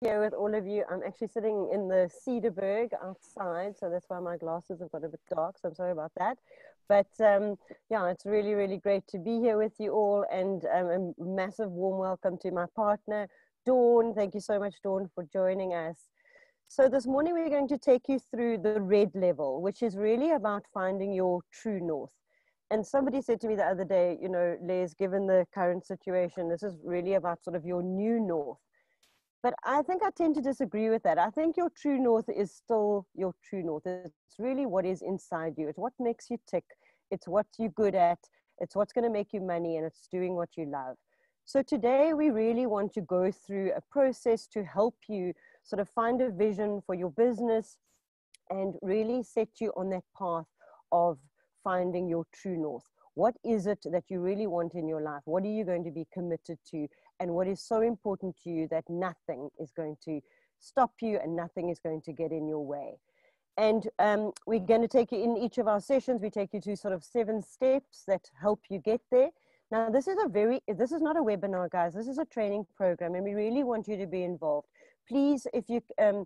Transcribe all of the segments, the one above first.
here with all of you. I'm actually sitting in the Cederberg outside, so that's why my glasses have got a bit dark, so I'm sorry about that. But um, yeah, it's really, really great to be here with you all and um, a massive warm welcome to my partner, Dawn. Thank you so much, Dawn, for joining us. So this morning we're going to take you through the red level, which is really about finding your true north. And somebody said to me the other day, you know, Les, given the current situation, this is really about sort of your new north. But I think I tend to disagree with that. I think your true north is still your true north. It's really what is inside you. It's what makes you tick. It's what you're good at. It's what's going to make you money and it's doing what you love. So today we really want to go through a process to help you sort of find a vision for your business and really set you on that path of finding your true north. What is it that you really want in your life? What are you going to be committed to? And what is so important to you that nothing is going to stop you and nothing is going to get in your way? And um, we're going to take you in each of our sessions, we take you to sort of seven steps that help you get there. Now, this is a very, this is not a webinar, guys. This is a training program, and we really want you to be involved. Please, if you um,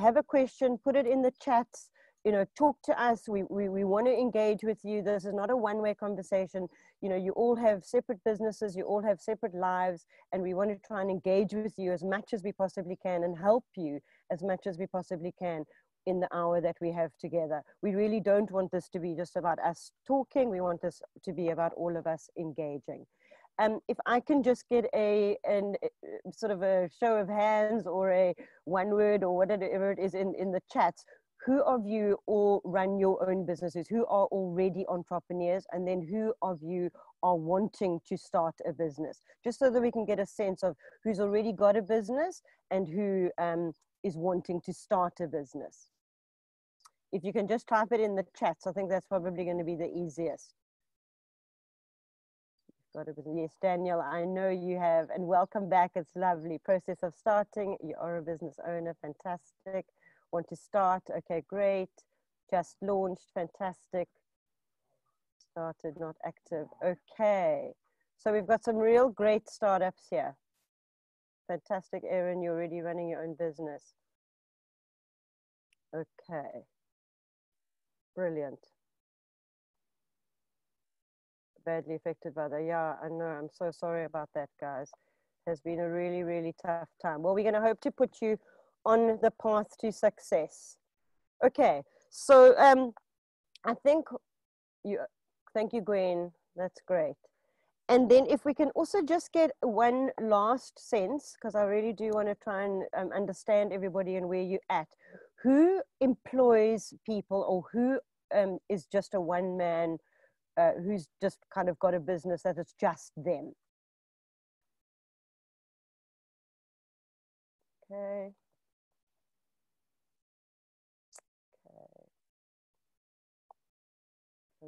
have a question, put it in the chats you know, talk to us. We, we, we want to engage with you. This is not a one way conversation. You know, you all have separate businesses, you all have separate lives, and we want to try and engage with you as much as we possibly can and help you as much as we possibly can in the hour that we have together. We really don't want this to be just about us talking. We want this to be about all of us engaging. Um, if I can just get a an, uh, sort of a show of hands or a one word or whatever it is in, in the chats, who of you all run your own businesses? Who are already entrepreneurs? And then who of you are wanting to start a business? Just so that we can get a sense of who's already got a business and who um, is wanting to start a business. If you can just type it in the chats, I think that's probably going to be the easiest. Got a business. Yes, Daniel, I know you have, and welcome back. It's lovely. Process of starting. You are a business owner. Fantastic want to start. Okay, great. Just launched. Fantastic. Started, not active. Okay. So we've got some real great startups here. Fantastic, Erin. You're already running your own business. Okay. Brilliant. Badly affected by the, yeah, I know. I'm so sorry about that, guys. It has been a really, really tough time. Well, we're going to hope to put you on the path to success. Okay, so um, I think you, thank you, Gwen. That's great. And then if we can also just get one last sense, because I really do want to try and um, understand everybody and where you're at. Who employs people or who um, is just a one man uh, who's just kind of got a business that it's just them? Okay.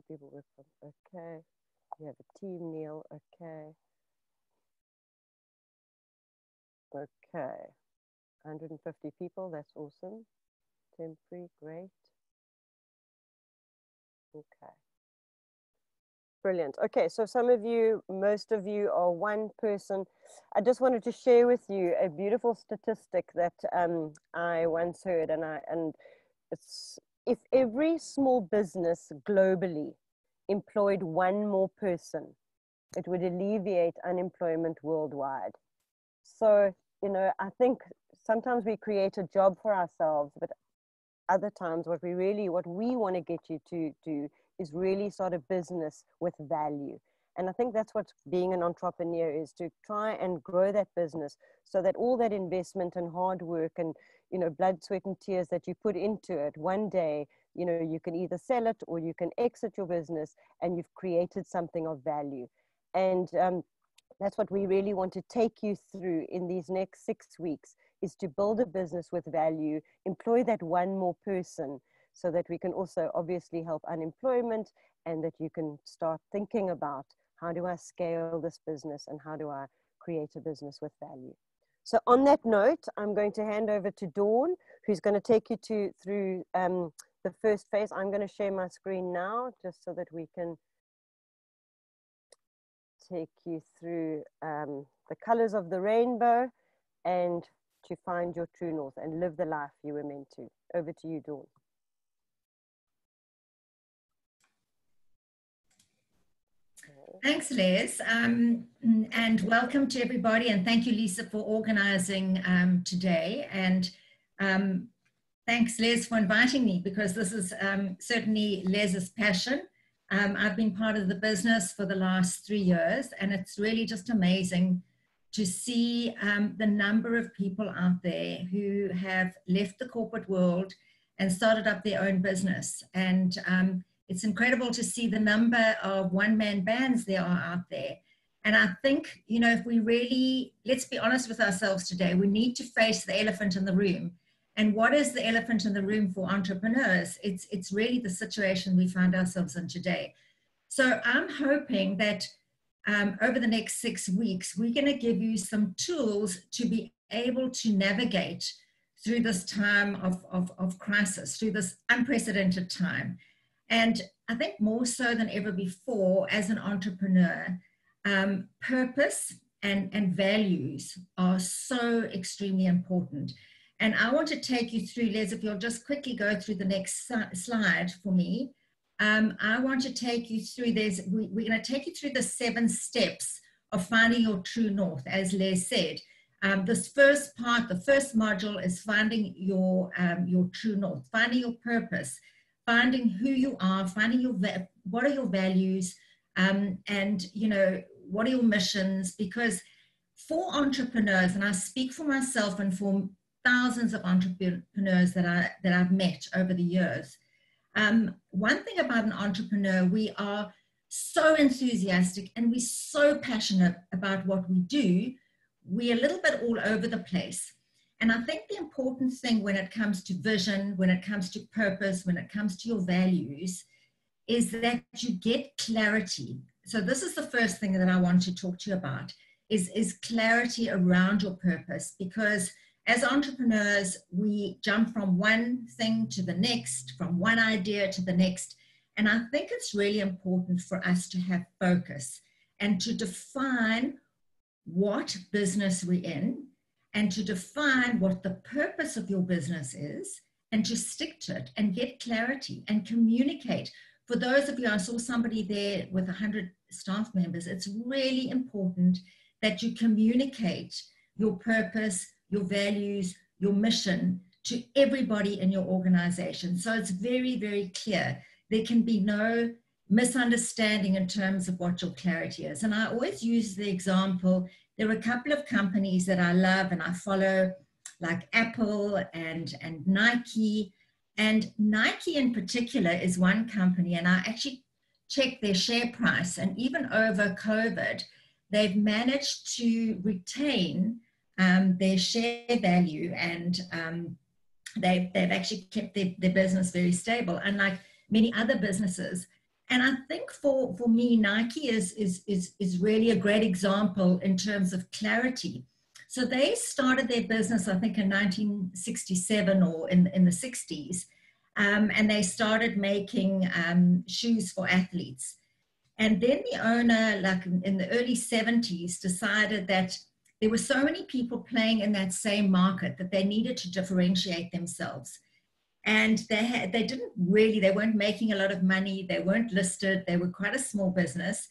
People with them. Okay. You have a team, Neil. Okay. Okay. 150 people. That's awesome. Temporary. Great. Okay. Brilliant. Okay, so some of you, most of you are one person. I just wanted to share with you a beautiful statistic that um, I once heard, and I and it's if every small business globally employed one more person, it would alleviate unemployment worldwide. So, you know, I think sometimes we create a job for ourselves, but other times what we really, what we want to get you to do is really start a business with value. And I think that's what being an entrepreneur is to try and grow that business so that all that investment and hard work and, you know, blood, sweat, and tears that you put into it, one day, you know, you can either sell it or you can exit your business and you've created something of value. And um, that's what we really want to take you through in these next six weeks is to build a business with value, employ that one more person so that we can also obviously help unemployment and that you can start thinking about how do I scale this business and how do I create a business with value. So on that note, I'm going to hand over to Dawn, who's going to take you to through um, the first phase. I'm going to share my screen now just so that we can take you through um, the colors of the rainbow and to find your true north and live the life you were meant to. Over to you, Dawn. Thanks, Les. Um, and welcome to everybody. And thank you, Lisa, for organizing um, today. And um, thanks, Les, for inviting me because this is um, certainly Les's passion. Um, I've been part of the business for the last three years, and it's really just amazing to see um, the number of people out there who have left the corporate world and started up their own business. And it's incredible to see the number of one man bands there are out there. And I think, you know, if we really, let's be honest with ourselves today, we need to face the elephant in the room. And what is the elephant in the room for entrepreneurs? It's, it's really the situation we find ourselves in today. So I'm hoping that um, over the next six weeks, we're going to give you some tools to be able to navigate through this time of, of, of crisis, through this unprecedented time. And I think more so than ever before, as an entrepreneur, um, purpose and, and values are so extremely important. And I want to take you through, Les, if you'll just quickly go through the next slide for me. Um, I want to take you through, there's, we, we're going to take you through the seven steps of finding your true north, as Les said. Um, this first part, the first module is finding your, um, your true north, finding your purpose finding who you are, finding your what are your values, um, and you know what are your missions. Because for entrepreneurs, and I speak for myself and for thousands of entrepreneurs that I that I've met over the years. Um, one thing about an entrepreneur, we are so enthusiastic and we're so passionate about what we do. We're a little bit all over the place. And I think the important thing when it comes to vision, when it comes to purpose, when it comes to your values, is that you get clarity. So this is the first thing that I want to talk to you about is, is clarity around your purpose because as entrepreneurs, we jump from one thing to the next, from one idea to the next. And I think it's really important for us to have focus and to define what business we're in and to define what the purpose of your business is and to stick to it and get clarity and communicate. For those of you, I saw somebody there with 100 staff members, it's really important that you communicate your purpose, your values, your mission to everybody in your organization. So it's very, very clear. There can be no misunderstanding in terms of what your clarity is. And I always use the example there are a couple of companies that I love and I follow, like Apple and, and Nike. And Nike in particular is one company, and I actually checked their share price, and even over COVID, they've managed to retain um, their share value and um, they've, they've actually kept their, their business very stable, unlike many other businesses. And I think for, for me, Nike is, is, is, is really a great example in terms of clarity. So they started their business, I think, in 1967 or in, in the 60s. Um, and they started making um, shoes for athletes. And then the owner, like in the early 70s, decided that there were so many people playing in that same market that they needed to differentiate themselves and they had they didn't really they weren't making a lot of money. They weren't listed. They were quite a small business.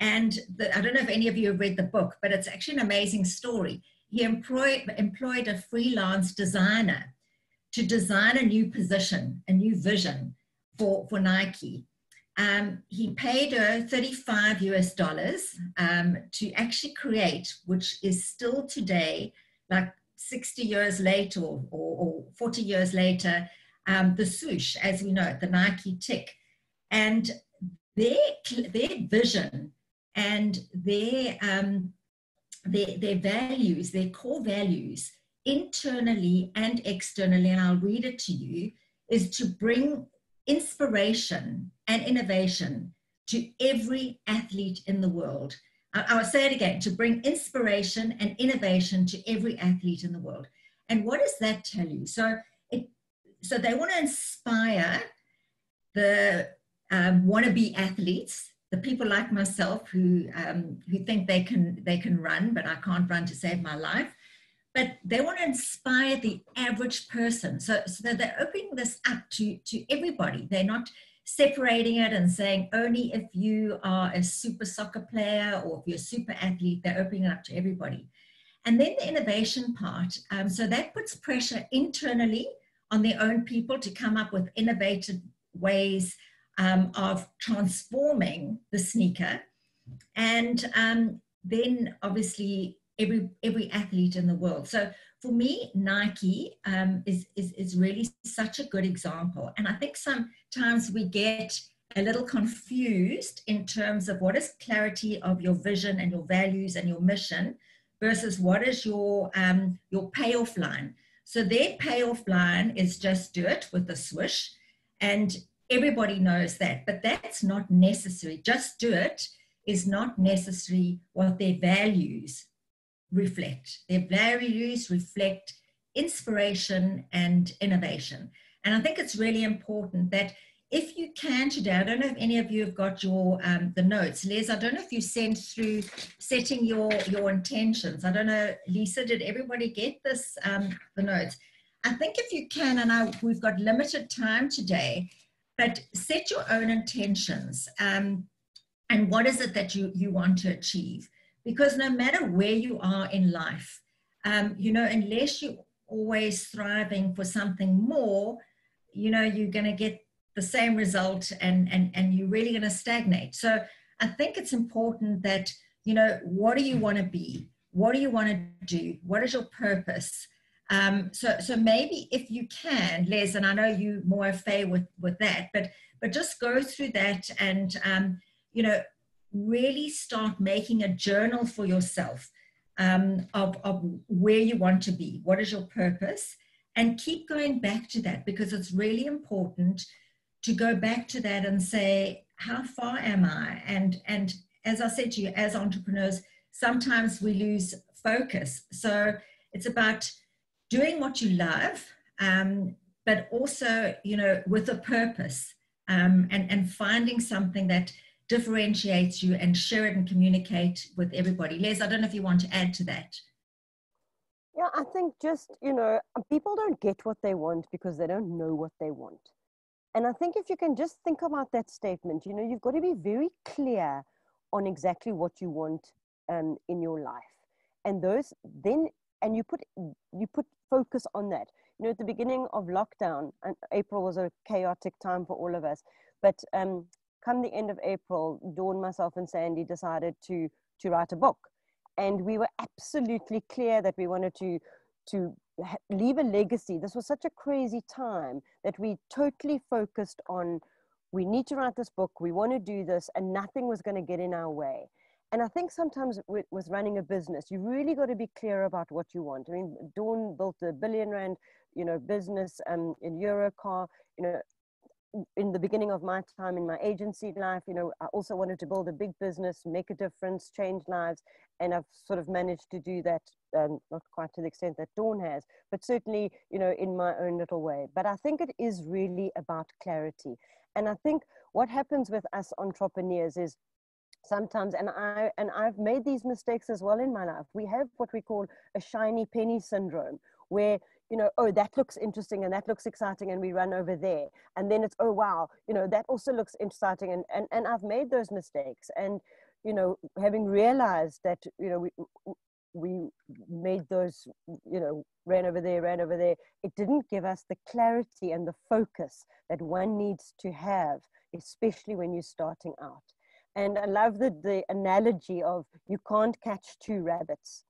And the, i don't know if any of you have read the book but it's actually an amazing story. He employed employed a freelance designer to design a new position a new vision for for nike. Um, he paid her 35 us dollars um, to actually create which is still today like 60 years later or, or, or 40 years later um, the swoosh, as we know it, the Nike tick. And their, their vision and their, um, their, their values, their core values, internally and externally, and I'll read it to you, is to bring inspiration and innovation to every athlete in the world. I'll say it again to bring inspiration and innovation to every athlete in the world. And what does that tell you? So so they want to inspire the um, wannabe athletes, the people like myself who um, who think they can they can run, but I can't run to save my life. but they want to inspire the average person. So, so they're opening this up to, to everybody. They're not separating it and saying only if you are a super soccer player or if you're a super athlete, they're opening it up to everybody. And then the innovation part. Um, so that puts pressure internally on their own people to come up with innovative ways um, of transforming the sneaker. And um, then obviously every every athlete in the world. So for me, Nike um, is, is is really such a good example. And I think sometimes we get a little confused in terms of what is clarity of your vision and your values and your mission versus what is your um, your payoff line. So their payoff line is just do it with a swish. and everybody knows that. But that's not necessary. Just do it is not necessary what their values reflect. Their values reflect inspiration and innovation. And I think it's really important that if you can today, I don't know if any of you have got your um, the notes. Les, I don't know if you sent through setting your your intentions. I don't know, Lisa, did everybody get this um, the notes? I think if you can, and I we've got limited time today, but set your own intentions. Um, and what is it that you, you want to achieve? Because no matter where you are in life, um, you know, unless you're always thriving for something more, you know, you're going to get the same result and, and, and you're really going to stagnate. So I think it's important that, you know, what do you want to be? What do you want to do? What is your purpose? Um, so, so maybe if you can, Les, and I know you more affair with, with that, but, but just go through that and, um, you know, really start making a journal for yourself um, of, of where you want to be, what is your purpose, and keep going back to that because it's really important to go back to that and say, how far am I? And, and as I said to you, as entrepreneurs, sometimes we lose focus. So it's about doing what you love, um, but also, you know, with a purpose um, and, and finding something that differentiates you and share it and communicate with everybody. Les, I don't know if you want to add to that. Yeah, I think just, you know, people don't get what they want because they don't know what they want. And I think if you can just think about that statement, you know, you've got to be very clear on exactly what you want um, in your life. And those then, and you put, you put focus on that. You know, at the beginning of lockdown, and April was a chaotic time for all of us, but um, come the end of April, Dawn, myself, and Sandy decided to to write a book, and we were absolutely clear that we wanted to to leave a legacy. This was such a crazy time that we totally focused on. We need to write this book. We want to do this, and nothing was going to get in our way. And I think sometimes with, with running a business, you really got to be clear about what you want. I mean, Dawn built a billion rand, you know, business um, in Europcar. You know, in the beginning of my time in my agency life, you know, I also wanted to build a big business, make a difference, change lives, and I've sort of managed to do that, um, not quite to the extent that Dawn has, but certainly, you know, in my own little way. But I think it is really about clarity. And I think what happens with us entrepreneurs is sometimes and i and i've made these mistakes as well in my life we have what we call a shiny penny syndrome where you know, oh, that looks interesting and that looks exciting, and we run over there. And then it's, oh, wow, you know, that also looks exciting. And, and, and I've made those mistakes. And, you know, having realized that, you know, we, we made those, you know, ran over there, ran over there, it didn't give us the clarity and the focus that one needs to have, especially when you're starting out. And I love the, the analogy of you can't catch two rabbits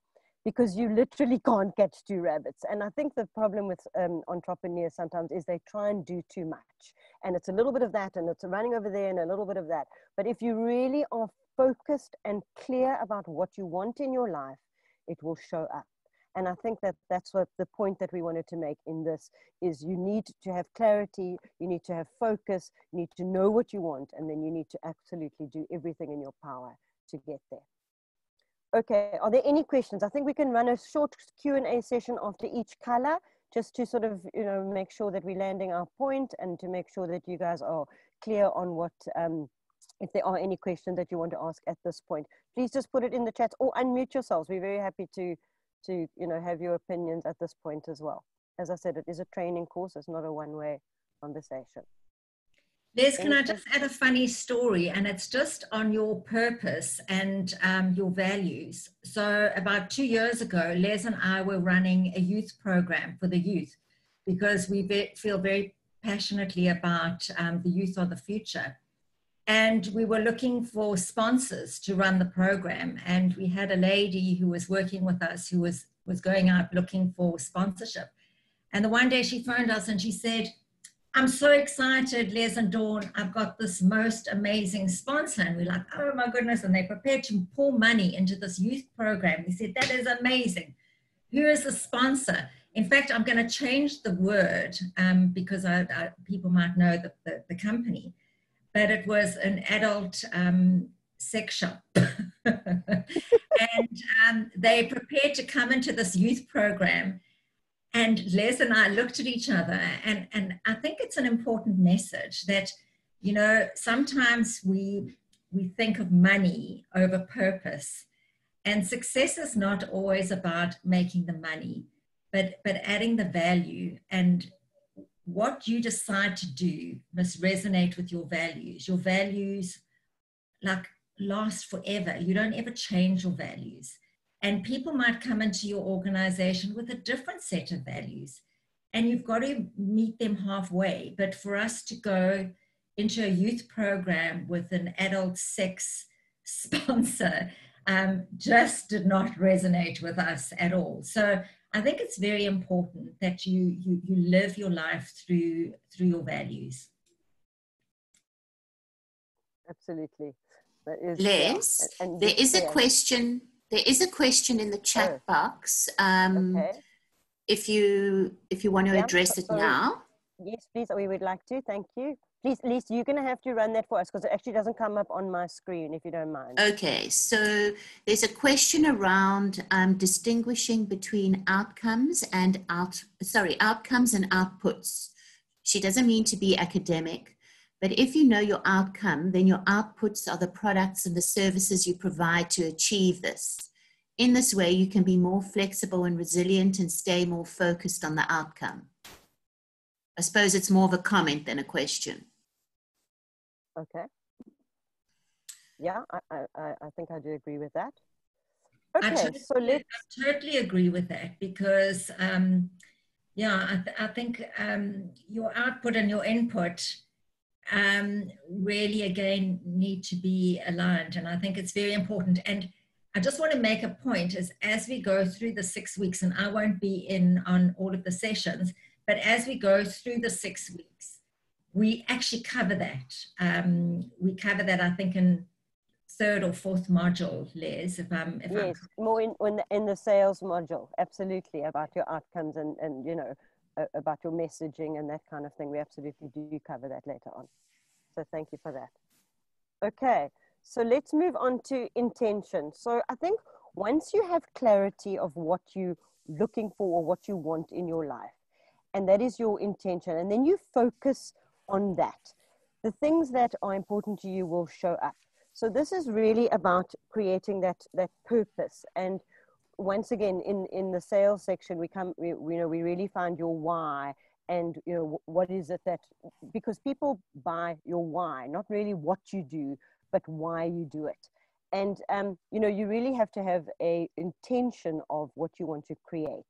because you literally can't catch two rabbits. And I think the problem with um, entrepreneurs sometimes is they try and do too much. And it's a little bit of that, and it's running over there, and a little bit of that. But if you really are focused and clear about what you want in your life, it will show up. And I think that that's what the point that we wanted to make in this is you need to have clarity, you need to have focus, you need to know what you want, and then you need to absolutely do everything in your power to get there. Okay, are there any questions? I think we can run a short Q&A session after each color just to sort of, you know, make sure that we're landing our point and to make sure that you guys are clear on what, um, if there are any questions that you want to ask at this point. Please just put it in the chat or unmute yourselves. We're very happy to, to you know have your opinions at this point as well. As I said, it is a training course. It's not a one-way conversation. Liz, can I just add a funny story? And it's just on your purpose and um, your values. So, about two years ago, Les and I were running a youth program for the youth because we feel very passionately about um, the youth of the future. And we were looking for sponsors to run the program. And we had a lady who was working with us who was, was going out looking for sponsorship. And the one day she phoned us and she said, I'm so excited, Les and Dawn. I've got this most amazing sponsor. And we're like, oh my goodness. And they prepared to pour money into this youth program. We said, that is amazing. Who is the sponsor? In fact, I'm going to change the word um, because I, I, people might know the, the, the, company, but it was an adult um, sex shop. and um, they prepared to come into this youth program. And Les and I looked at each other, and, and I think it's an important message that, you know, sometimes we, we think of money over purpose. And success is not always about making the money but but adding the value. And what you decide to do must resonate with your values. Your values like last forever. You don't ever change your values and people might come into your organization with a different set of values and you've got to meet them halfway but for us to go into a youth program with an adult sex sponsor um, just did not resonate with us at all so I think it's very important that you, you, you live your life through, through your values. Absolutely. That is, Les, yeah. and, there is a question. There is a question in the chat oh. box. Um, okay. If you if you want to yeah, address it now. Yes, please. We would like to. Thank you. Please, Lisa, you're going to have to run that for us because it actually doesn't come up on my screen, if you don't mind. Okay, so there's a question around um, distinguishing between outcomes and out, sorry, outcomes and outputs. She doesn't mean to be academic, but if you know your outcome, then your outputs are the products and the services you provide to achieve this. In this way, you can be more flexible and resilient and stay more focused on the outcome. I suppose it's more of a comment than a question. Okay. Yeah, I, I, I think I do agree with that. Okay, totally, so let's. I totally agree with that because, um, yeah, I, th- I think um, your output and your input um, really, again, need to be aligned. And I think it's very important. And I just want to make a point is as we go through the six weeks, and I won't be in on all of the sessions, but as we go through the six weeks, we actually cover that. Um, we cover that, I think, in third or fourth module, Liz, if I'm... If yes, I'm... more in, in, the, in the sales module, absolutely, about your outcomes and, and you know, about your messaging and that kind of thing. We absolutely do cover that later on. So thank you for that. Okay, so let's move on to intention. So I think once you have clarity of what you're looking for or what you want in your life, and that is your intention, and then you focus on that. The things that are important to you will show up. So this is really about creating that that purpose. And once again, in in the sales section, we come, we, you know, we really find your why and you know what is it that because people buy your why, not really what you do, but why you do it. And um, you know, you really have to have a intention of what you want to create.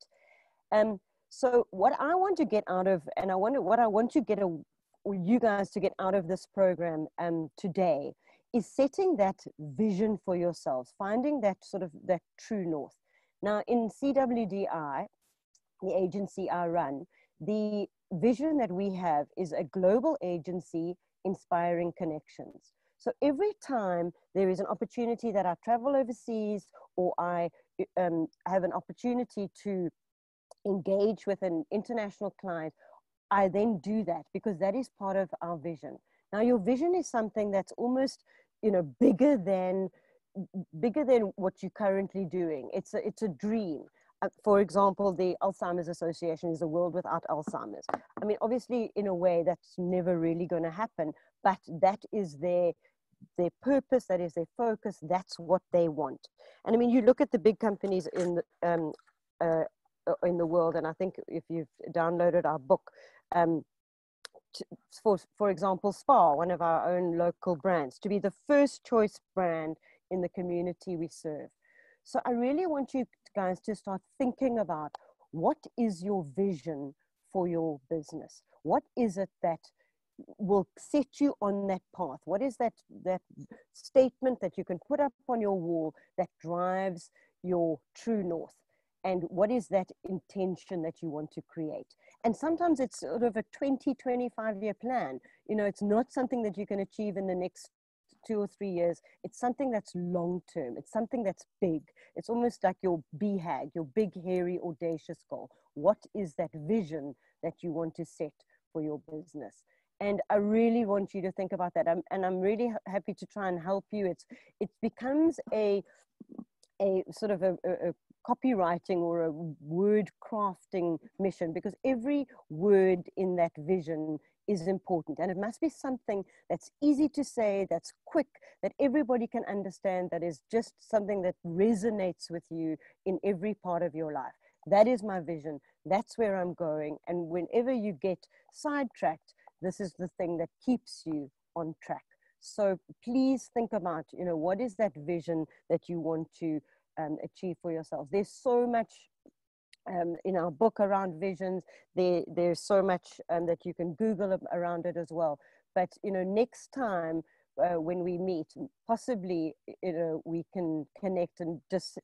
Um, so what I want to get out of, and I wonder what I want to get a, you guys to get out of this program um, today is setting that vision for yourselves, finding that sort of that true north. Now, in CWDI, the agency I run, the vision that we have is a global agency inspiring connections. So every time there is an opportunity that I travel overseas or I um, have an opportunity to engage with an international client I then do that because that is part of our vision. Now, your vision is something that's almost, you know, bigger than bigger than what you're currently doing. It's a, it's a dream. Uh, for example, the Alzheimer's Association is a world without Alzheimer's. I mean, obviously, in a way, that's never really going to happen, but that is their their purpose, that is their focus, that's what they want. And I mean, you look at the big companies in the, um, uh, in the world. And I think if you've downloaded our book, um, to, for, for example, Spar, one of our own local brands, to be the first choice brand in the community we serve. So I really want you guys to start thinking about what is your vision for your business? What is it that will set you on that path? What is that, that statement that you can put up on your wall that drives your true north? And what is that intention that you want to create? And sometimes it's sort of a 20, 25 year plan. You know, it's not something that you can achieve in the next two or three years. It's something that's long term. It's something that's big. It's almost like your BHAG, your big, hairy, audacious goal. What is that vision that you want to set for your business? and I really want you to think about that. I'm, and I'm really happy to try and help you. It's it becomes a a sort of a, a, a copywriting or a word crafting mission because every word in that vision is important. And it must be something that's easy to say that's quick that everybody can understand that is just something that resonates with you in every part of your life. That is my vision. That's where i'm going. And whenever you get sidetracked this is the thing that keeps you on track. So please think about you know what is that vision that you want to um, achieve for yourselves there's so much um, in our book around visions there there's so much um, that you can google around it as well. But you know next time uh, when we meet possibly you know we can connect and just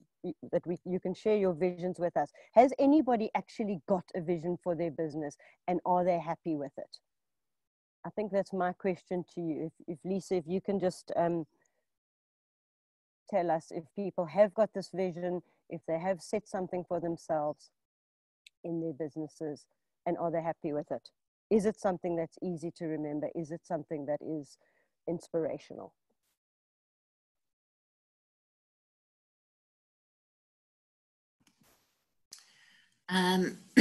that we you can share your visions with us. Has anybody actually got a vision for their business and are they happy with it? I think that's my question to you. If, if Lisa, if you can just um, tell us if people have got this vision, if they have set something for themselves in their businesses, and are they happy with it? Is it something that's easy to remember? Is it something that is inspirational? Um,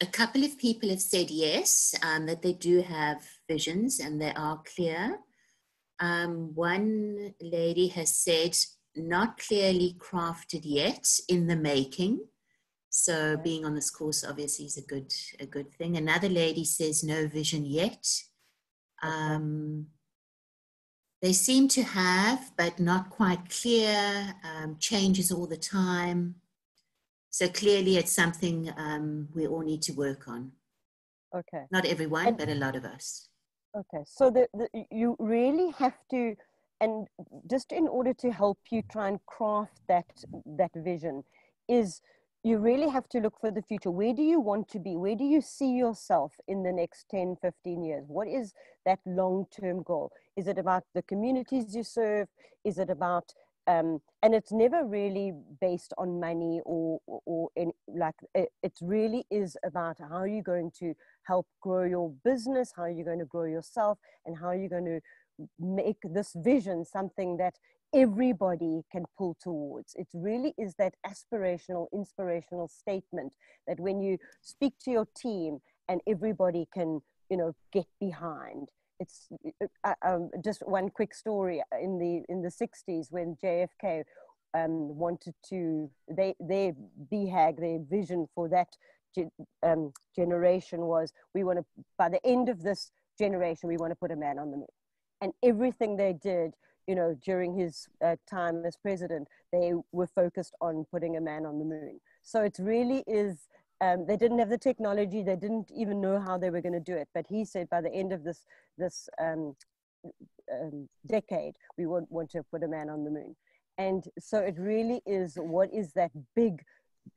a couple of people have said yes, um, that they do have visions and they are clear. Um, one lady has said, not clearly crafted yet, in the making. So being on this course obviously is a good a good thing. Another lady says no vision yet. Um, they seem to have, but not quite clear. Um, changes all the time. So clearly, it's something um, we all need to work on. Okay. Not everyone, and, but a lot of us. Okay. So the, the, you really have to, and just in order to help you try and craft that that vision, is you really have to look for the future. Where do you want to be? Where do you see yourself in the next 10, 15 years? What is that long term goal? Is it about the communities you serve? Is it about um, and it's never really based on money or or, in, like it, it really is about how you're going to help grow your business how you're going to grow yourself and how you're going to make this vision something that everybody can pull towards. It really is that aspirational inspirational statement that when you speak to your team and everybody can you know get behind. It's uh, um, just one quick story. In the in the 60s when JFK um, wanted to they their BHAG their vision for that um, generation was we want to by the end of this generation we want to put a man on the moon and everything they did you know during his uh, time as president they were focused on putting a man on the moon so it really is um, they didn't have the technology. They didn't even know how they were going to do it. But he said by the end of this this um, um, decade, we want, want to put a man on the moon. And so it really is what is that big,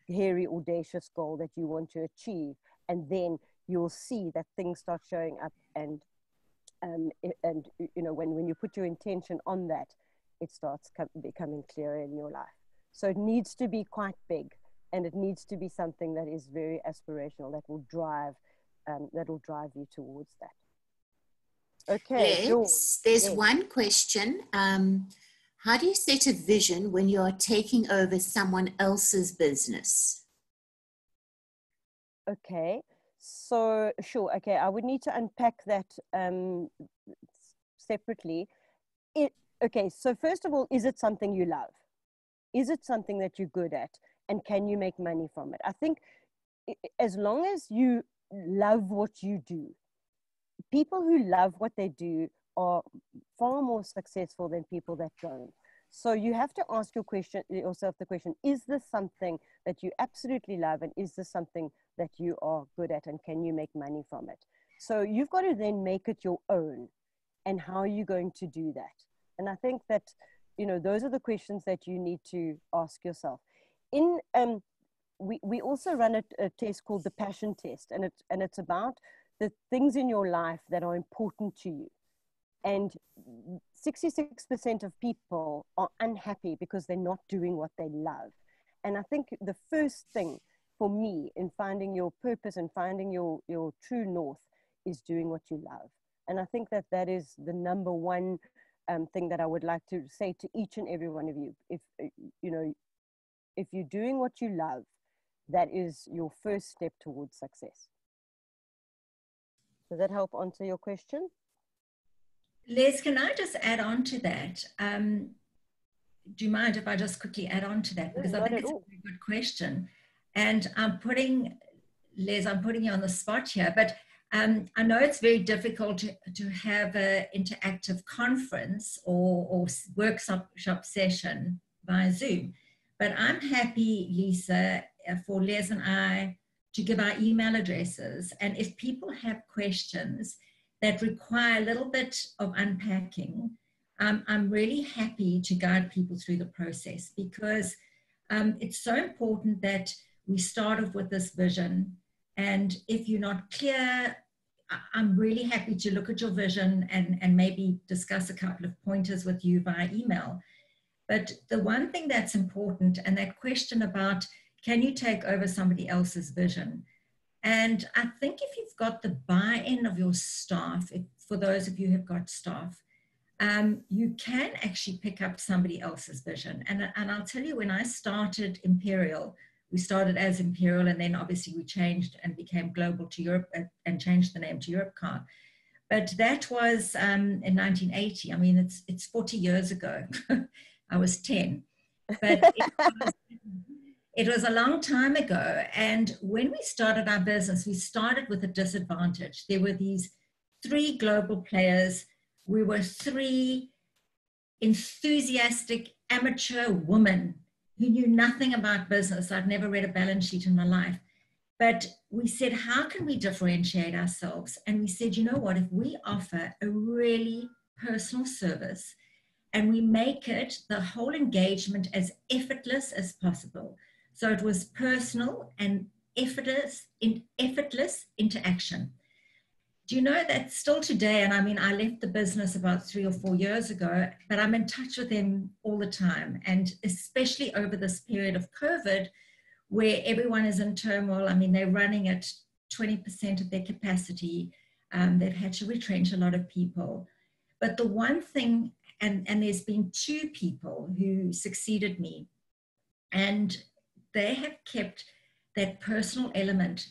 hairy, audacious goal that you want to achieve, and then you'll see that things start showing up. And um, and you know when when you put your intention on that, it starts becoming clearer in your life. So it needs to be quite big and it needs to be something that is very aspirational that will drive um, that will drive you towards that. Okay yes, there's yes. one question. Um, how do you set a vision when you are taking over someone else's business? Okay so sure okay i would need to unpack that um, separately it okay so first of all is it something you love is it something that you're good at and can you make money from it? I think as long as you love what you do, people who love what they do are far more successful than people that don't. So you have to ask your question, yourself the question, is this something that you absolutely love and is this something that you are good at and can you make money from it? So you've got to then make it your own and how are you going to do that? And I think that, you know, those are the questions that you need to ask yourself. In, um, we, we also run a, a test called the passion test and, it, and it's about the things in your life that are important to you. And 66% of people are unhappy because they're not doing what they love. And I think the first thing for me in finding your purpose and finding your, your true north is doing what you love. And I think that that is the number one um, thing that I would like to say to each and every one of you. If, uh, you know, if you're doing what you love, that is your first step towards success. Does that help answer your question? Les, can I just add on to that? Um, do you mind if I just quickly add on to that? Because I think it's all. a very good question. And I'm putting, Les, I'm putting you on the spot here, but um, I know it's very difficult to, to have an interactive conference or, or workshop session via Zoom, but I'm happy, Lisa, for Les and I to give our email addresses. And if people have questions, that require a little bit of unpacking, um, I'm really happy to guide people through the process because um, it's so important that we start off with this vision. And if you're not clear, I'm really happy to look at your vision and, and maybe discuss a couple of pointers with you via email. But the one thing that's important, and that question about can you take over somebody else's vision? And I think if you've got the buy in of your staff, if, for those of you who've got staff, um, you can actually pick up somebody else's vision. And, and I'll tell you, when I started Imperial, we started as Imperial and then obviously we changed and became global to Europe uh, and changed the name to Europcar. But that was um, in 1980. I mean, it's, it's 40 years ago. I was 10. But it was, it was a long time ago. And when we started our business, we started with a disadvantage. There were these three global players. We were three enthusiastic amateur women who knew nothing about business. I'd never read a balance sheet in my life. But we said, how can we differentiate ourselves? And we said, you know what, if we offer a really personal service and we make it the whole engagement as effortless as possible, so it was personal and effortless, in, effortless interaction. Do you know that still today, and I mean, I left the business about three or four years ago, but I'm in touch with them all the time. And especially over this period of COVID, where everyone is in turmoil. I mean, they're running at 20% of their capacity. Um, they've had to retrench a lot of people. But the one thing, and, and there's been two people who succeeded me. And they have kept that personal element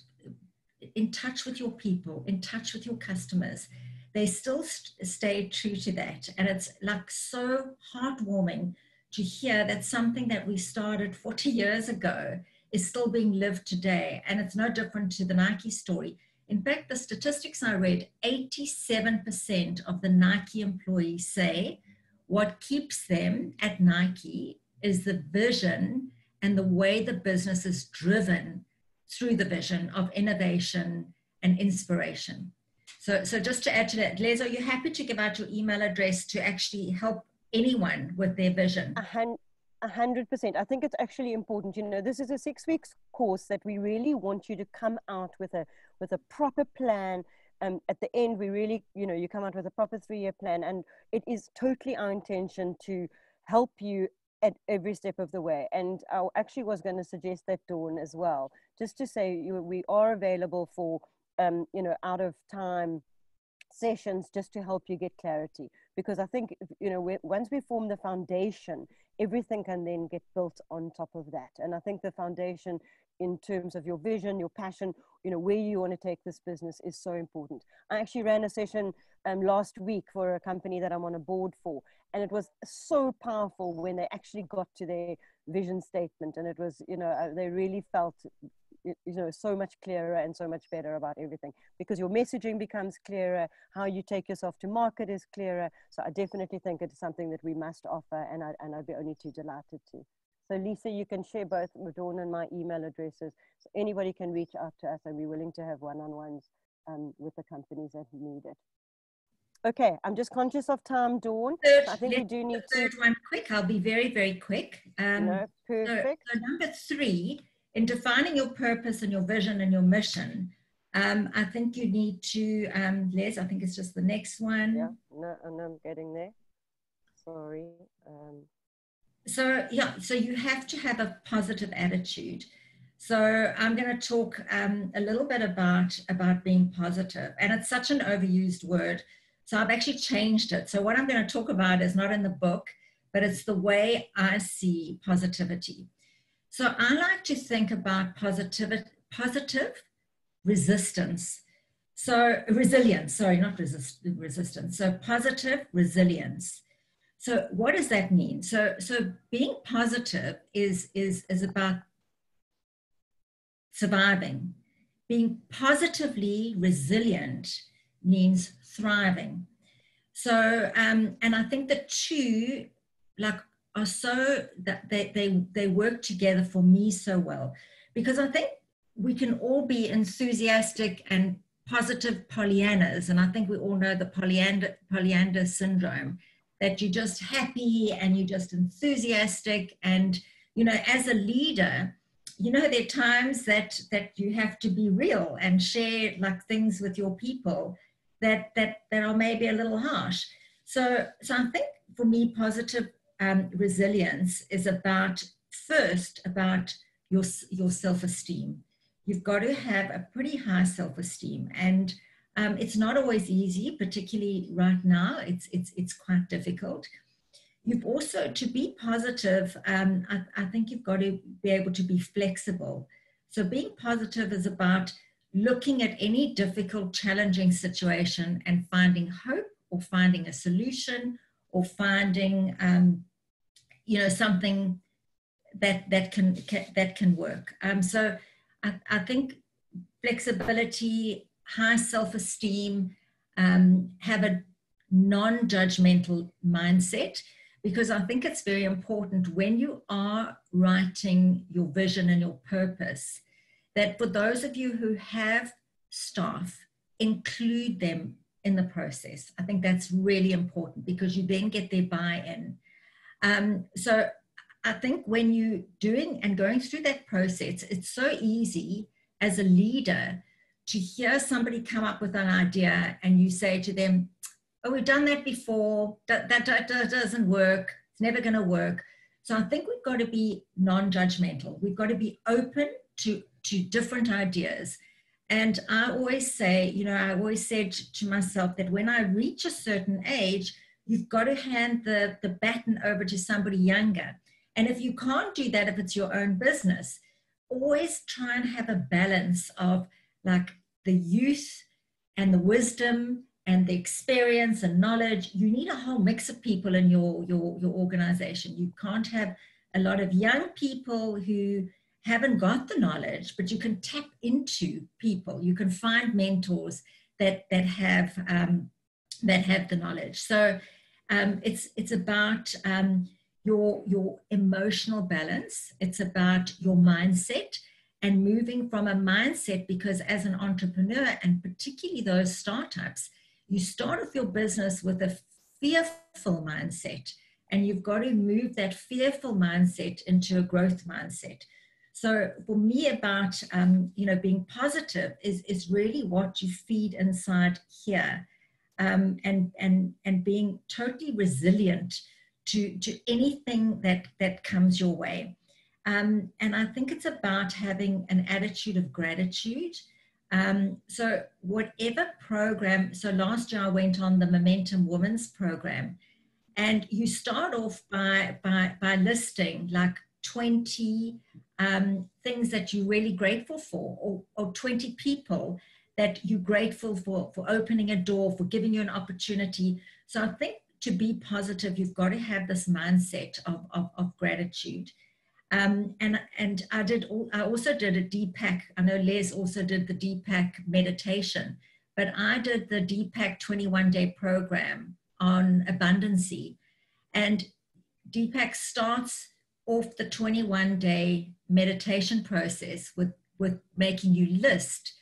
in touch with your people, in touch with your customers. They still st- stay true to that. And it's like so heartwarming to hear that something that we started 40 years ago is still being lived today. And it's no different to the Nike story. In fact, the statistics I read 87% of the Nike employees say what keeps them at Nike is the vision and the way the business is driven through the vision of innovation and inspiration. So, so just to add to that, Les, are you happy to give out your email address to actually help anyone with their vision? A hundred percent. I think it's actually important. You know, this is a six weeks course that we really want you to come out with a with a proper plan. Um, at the end, we really, you know, you come out with a proper three year plan, and it is totally our intention to help you at every step of the way. And I actually was going to suggest that Dawn as well, just to say you, we are available for, um, you know, out of time sessions just to help you get clarity. Because I think, you know, once we form the foundation, everything can then get built on top of that. And I think the foundation in terms of your vision, your passion, you know, where you want to take this business is so important. I actually ran a session um, last week for a company that I'm on a board for, and it was so powerful when they actually got to their vision statement and it was you know uh, they really felt you know so much clearer and so much better about everything because your messaging becomes clearer how you take yourself to market is clearer. So i definitely think it's something that we must offer and, I, and i'd be only too delighted to. So lisa you can share both Dawn and my email addresses. So anybody can reach out to us and we're willing to have one-on-ones um, with the companies that need it Okay, I'm just conscious of time, Dawn. Third, I think we do need third to. one quick. I'll be very, very quick. Um, no, perfect. So, so, number three, in defining your purpose and your vision and your mission, um, I think you need to, um, Les, I think it's just the next one. Yeah, no, and I'm getting there. Sorry. Um, so, yeah, so you have to have a positive attitude. So I'm going to talk um, a little bit about, about being positive. And it's such an overused word. So I've actually changed it. So what I'm going to talk about is not in the book, but it's the way I see positivity. So I like to think about positive, positive resistance. So resilience, sorry, not resist, resistance. So positive resilience. So what does that mean? So so being positive is is is about surviving. Being positively resilient means thriving. So um, and I think the two like are so that they, they, they work together for me so well because I think we can all be enthusiastic and positive Pollyannas. And I think we all know the Pollyanna, Pollyanna syndrome that you're just happy and you're just enthusiastic. And, you know, as a leader, you know, there are times that, that you have to be real and share like things with your people that, that, that are maybe a little harsh. So, so I think for me, positive um, resilience is about first about your, your self-esteem. You've got to have a pretty high self-esteem and um, it's not always easy, particularly right now. It's, it's, it's quite difficult. You've also, to be positive, um, I, I think you've got to be able to be flexible. So being positive is about looking at any difficult, challenging situation and finding hope or finding a solution or finding um, you know something that that can, can that can work. Um, so I, I, think flexibility high self-esteem um, have a non-judgmental mindset because i think it's very important when you are writing your vision and your purpose that for those of you who have staff include them in the process. I think that's really important because you then get their buy-in. Um, so I think when you're doing and going through that process, it's so easy as a leader to hear somebody come up with an idea and you say to them, oh, we've done that before, that, that, that, doesn't work, it's never gonna work. So I think we've got to be non-judgmental. We've got to be open to, to different ideas and I always say, you know, I always said to myself that when I reach a certain age, you've got to hand the, the baton over to somebody younger. And if you can't do that, if it's your own business, always try and have a balance of like the youth and the wisdom and the experience and knowledge. You need a whole mix of people in your, your, your organization. You can't have a lot of young people who haven't got the knowledge, but you can tap into people. You can find mentors that that have um, that have the knowledge. So um, it's it's about um, your your emotional balance. It's about your mindset and moving from a mindset because as an entrepreneur and particularly those startups, you start off your business with a fearful mindset and you've got to move that fearful mindset into a growth mindset. So for me, about um, you know being positive is is really what you feed inside here, um, and and and being totally resilient to to anything that that comes your way. Um, and I think it's about having an attitude of gratitude. Um, so whatever program, so last year I went on the Momentum Women's program, and you start off by by by listing like 20 um, things that you're really grateful for, or, or 20 people that you're grateful for, for opening a door, for giving you an opportunity. So I think to be positive, you've got to have this mindset of, of, of gratitude. Um, and and I did. I also did a Deepak. I know Les also did the Deepak meditation, but I did the Deepak 21 day program on abundancy, and Deepak starts off the 21 day meditation process with with making you list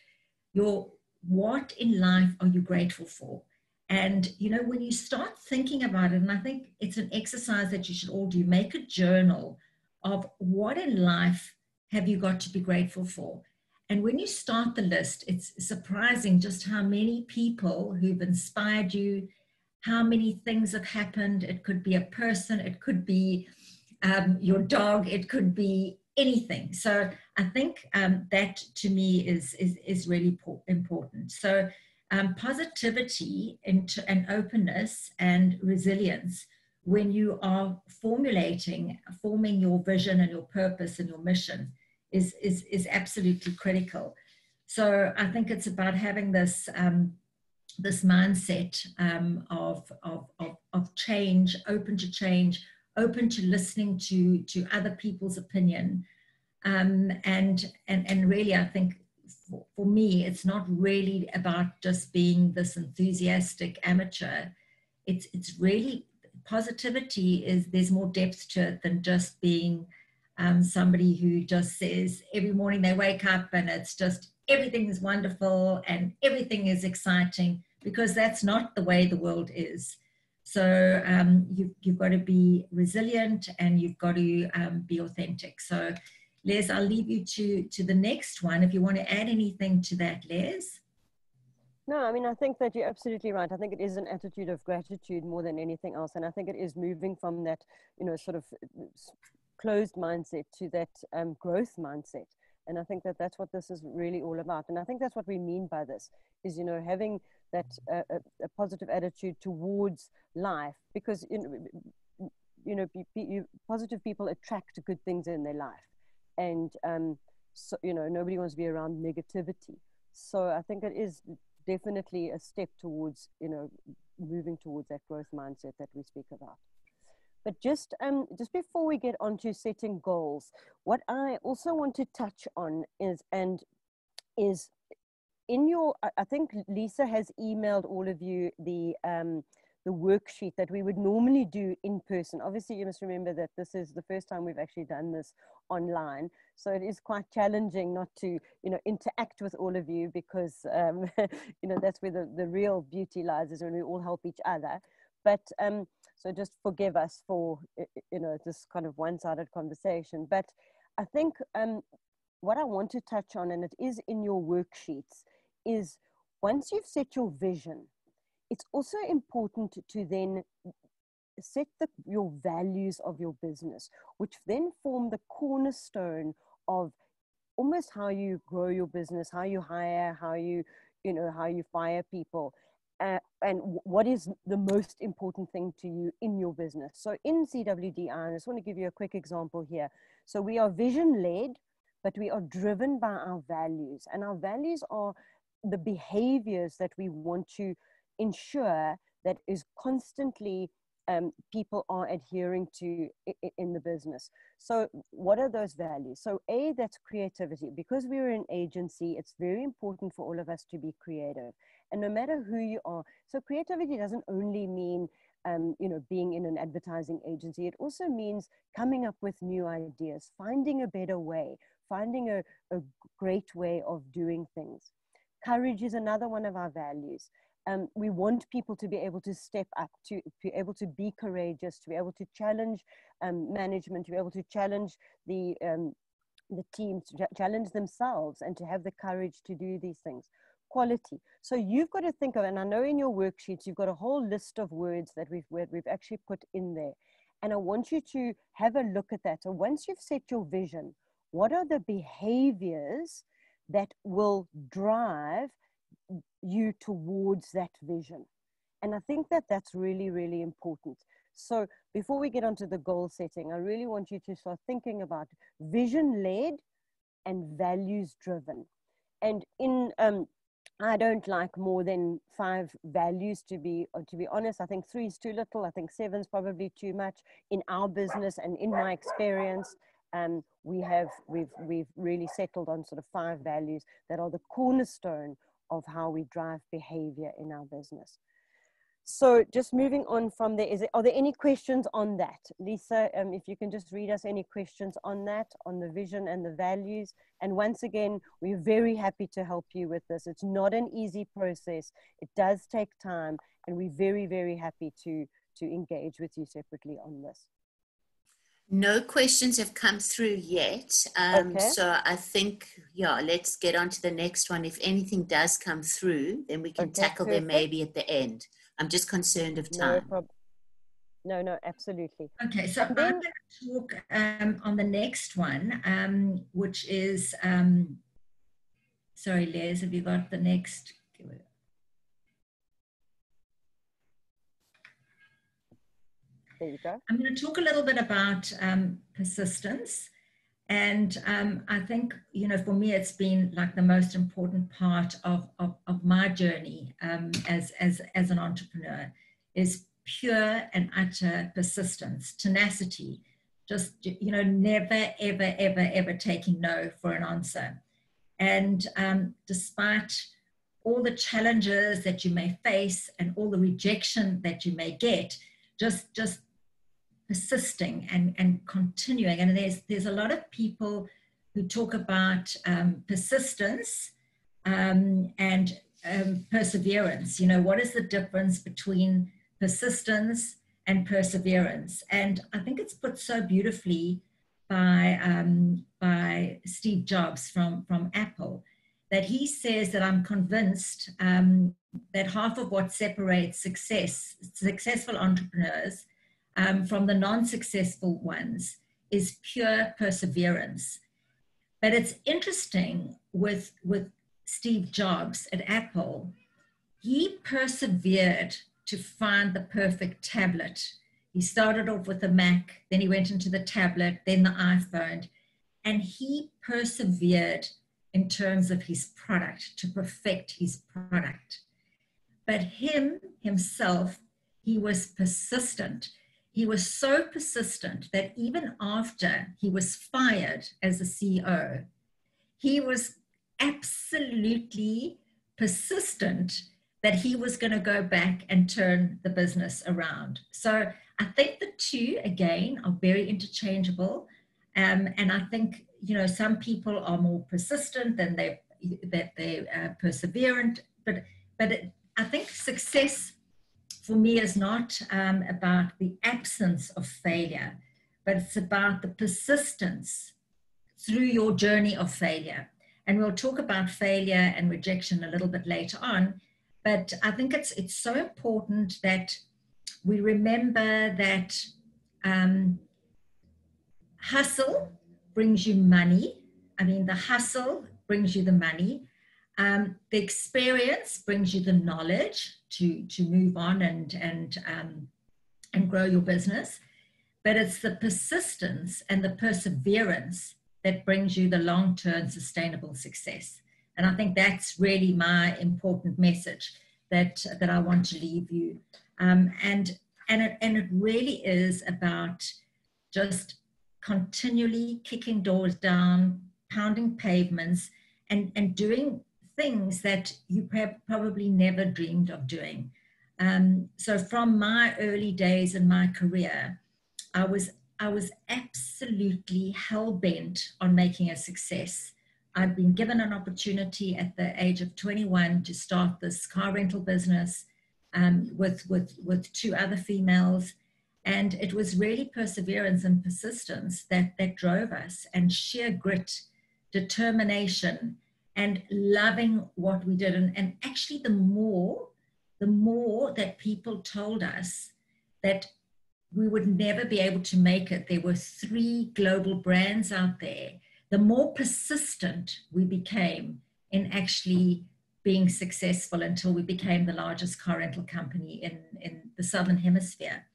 your what in life are you grateful for? And you know when you start thinking about it and i think it's an exercise that you should all do make a journal of what in life have you got to be grateful for? And when you start the list it's surprising just how many people who've inspired you how many things have happened. It could be a person it could be um, your dog it could be anything. So I think um, that to me is, is, is really important. So um, positivity and, and openness and resilience when you are formulating, forming your vision and your purpose and your mission is, is, is absolutely critical. So I think it's about having this, um, this mindset um, of, of, of, of change, open to change, open to listening to to other people's opinion. Um, and and and really i think for, for, me it's not really about just being this enthusiastic amateur. It's it's really positivity is there's more depth to it than just being um, somebody who just says every morning they wake up and it's just everything is wonderful and everything is exciting because that's not the way the world is so um, you've, you've got to be resilient and you've got to um, be authentic. So Les, I'll leave you to, to the next one. If you want to add anything to that, Les. No, I mean, I think that you're absolutely right. I think it is an attitude of gratitude more than anything else. And I think it is moving from that, you know, sort of closed mindset to that um, growth mindset. And I think that that's what this is really all about. And I think that's what we mean by this is, you know, having that uh, a, a, positive attitude towards life because you know, you know you, positive people attract good things in their life and um, so you know nobody wants to be around negativity. So i think it is definitely a step towards you know moving towards that growth mindset that we speak about. But just um, just before we get on to setting goals what i also want to touch on is and is in your, I think Lisa has emailed all of you the um, the worksheet that we would normally do in person. Obviously, you must remember that this is the first time we've actually done this online, so it is quite challenging not to, you know, interact with all of you because, um, you know, that's where the, the real beauty lies is when we all help each other. But um, so just forgive us for, you know, this kind of one-sided conversation. But I think um, what I want to touch on, and it is in your worksheets, is once you've set your vision, it's also important to then set the, your values of your business, which then form the cornerstone of almost how you grow your business, how you hire, how you, you know, how you fire people. Uh, and what is the most important thing to you in your business. So in CWDI, I just want to give you a quick example here. So we are vision led, but we are driven by our values, and our values are the behaviors that we want to ensure that is constantly um, people are adhering to in the business. So, what are those values? So, A, that's creativity. Because we're an agency, it's very important for all of us to be creative. And no matter who you are, so creativity doesn't only mean um, you know, being in an advertising agency. It also means coming up with new ideas, finding a better way, finding a, a great way of doing things. Courage is another one of our values. Um, we want people to be able to step up, to, be able to be courageous, to be able to challenge um, management, to be able to challenge the, um, the teams, to challenge themselves, and to have the courage to do these things. Quality. So you've got to think of, and I know in your worksheets you've got a whole list of words that we've we've actually put in there, and I want you to have a look at that. So once you've set your vision, what are the behaviors that will drive you towards that vision. And I think that that's really, really important. So before we get onto the goal setting, I really want you to start thinking about vision led and values driven. And in, um, I don't like more than five values to be, to be honest. I think three is too little. I think seven is probably too much in our business and in my experience. Um, we have we've we've really settled on sort of five values that are the cornerstone of how we drive behavior in our business. So just moving on from there, is it, are there any questions on that? Lisa, um, if you can just read us any questions on that, on the vision and the values. And once again, we're very happy to help you with this. It's not an easy process. It does take time and we're very, very happy to, to engage with you separately on this. No questions have come through yet. Um, okay. So I think, yeah, let's get on to the next one. If anything does come through, then we can okay, tackle perfect. them maybe at the end. I'm just concerned of time. No, no, no, absolutely. Okay, so I'm going to talk um, on the next one, um, which is, um, sorry, Les, have you got the next? There you go. I'm going to talk a little bit about um, persistence. And um, I think, you know, for me, it's been like the most important part of, of, of my journey um, as, as, as an entrepreneur is pure and utter persistence, tenacity, just, you know, never, ever, ever, ever taking no for an answer. And um, despite all the challenges that you may face and all the rejection that you may get, just, just persisting and, and continuing. And there's, there's a lot of people who talk about um, persistence um, and um, perseverance. You know, what is the difference between persistence and perseverance? And I think it's put so beautifully by, um, by Steve Jobs from, from Apple that he says that I'm convinced um, that half of what separates success, successful entrepreneurs um, from the non successful ones is pure perseverance. But it's interesting with, with Steve Jobs at Apple, he persevered to find the perfect tablet. He started off with the Mac, then he went into the tablet, then the iPhone, and he persevered in terms of his product to perfect his product. But him himself, he was persistent he was so persistent that even after he was fired as a CEO, he was absolutely persistent that he was going to go back and turn the business around. So I think the two, again, are very interchangeable. Um, and I think, you know, some people are more persistent than they that they are perseverant, but but it, I think success for me is not um, about the absence of failure, but it's about the persistence through your journey of failure. And we'll talk about failure and rejection a little bit later on. But I think it's it's so important that we remember that um, hustle brings you money. I mean, the hustle brings you the money. Um, the experience brings you the knowledge to, to move on and, and, um, and grow your business. But it's the persistence and the perseverance that brings you the long term sustainable success. And I think that's really my important message that, that I want to leave you. Um, and, and, it, and it really is about just continually kicking doors down, pounding pavements, and, and doing things that you probably never dreamed of doing. Um, so from my early days in my career, I was I was absolutely hell bent on making a success. I'd been given an opportunity at the age of 21 to start this car rental business um, with, with, with two other females. And it was really perseverance and persistence that, that drove us, and sheer grit, determination, and loving what we did. And, and actually, the more, the more that people told us that we would never be able to make it, there were three global brands out there, the more persistent we became in actually being successful until we became the largest car rental company in, in the Southern Hemisphere.